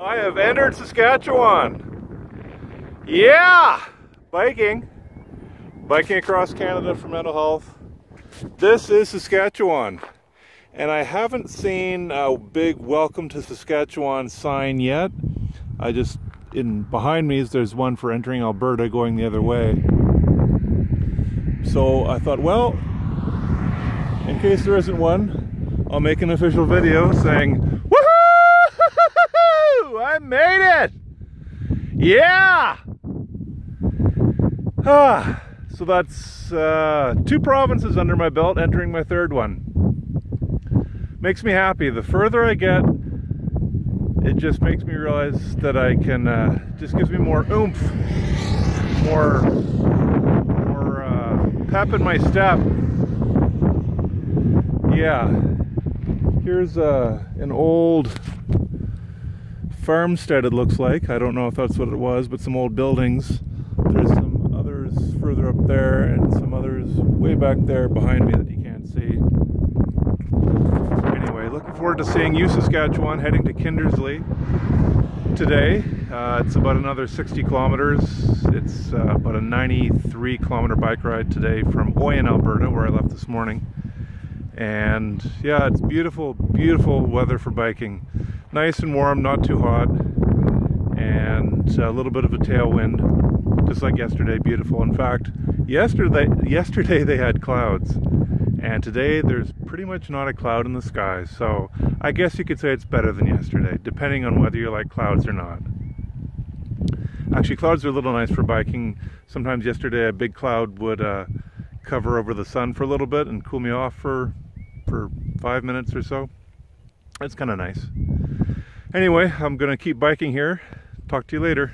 I have entered Saskatchewan. Yeah, biking. Biking across Canada for mental health. This is Saskatchewan. And I haven't seen a big welcome to Saskatchewan sign yet. I just, in behind me, is there's one for entering Alberta going the other way. So I thought, well, in case there isn't one, I'll make an official video saying, I made it! Yeah! Ah, so that's uh, two provinces under my belt, entering my third one. Makes me happy. The further I get, it just makes me realize that I can, uh, just gives me more oomph, more, more uh, pep in my step. Yeah. Here's uh, an old farmstead it looks like. I don't know if that's what it was, but some old buildings. There's some others further up there and some others way back there behind me that you can't see. Anyway, looking forward to seeing you, Saskatchewan, heading to Kindersley today. Uh, it's about another 60 kilometers. It's uh, about a 93 kilometer bike ride today from Oyen, Alberta, where I left this morning. And yeah, it's beautiful, beautiful weather for biking nice and warm, not too hot, and a little bit of a tailwind, just like yesterday. Beautiful. In fact, yesterday yesterday they had clouds, and today there's pretty much not a cloud in the sky. So I guess you could say it's better than yesterday, depending on whether you like clouds or not. Actually, clouds are a little nice for biking. Sometimes yesterday a big cloud would uh, cover over the sun for a little bit and cool me off for for five minutes or so. It's kind of nice. Anyway, I'm to keep biking here. Talk to you later.